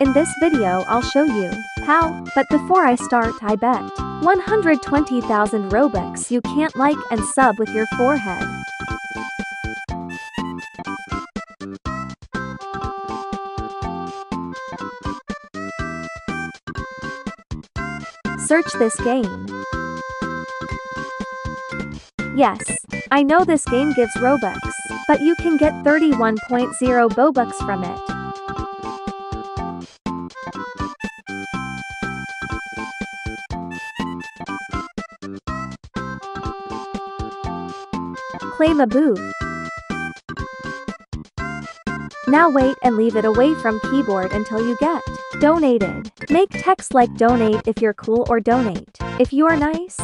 In this video I'll show you how, but before I start I bet 120,000 Robux you can't like and sub with your forehead. Search this game. Yes, I know this game gives Robux, but you can get 31.0 Bobux from it. Claim a booth. Now wait and leave it away from keyboard until you get donated. Make text like donate if you're cool or donate if you are nice.